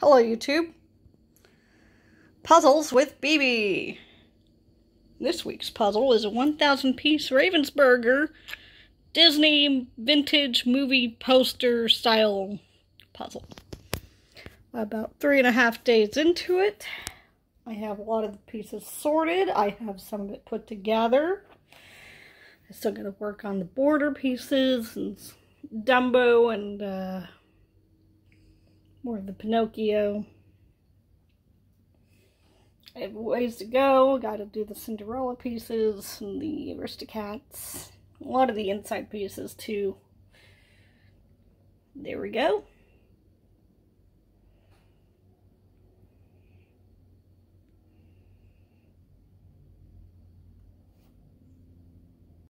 Hello, YouTube. Puzzles with Bebe. This week's puzzle is a 1,000 piece Ravensburger Disney vintage movie poster style puzzle. About three and a half days into it. I have a lot of the pieces sorted. I have some of it put together. I still got to work on the border pieces and Dumbo and uh, of the Pinocchio. I have ways to go. Got to do the Cinderella pieces and the Aristocats. A lot of the inside pieces too. There we go.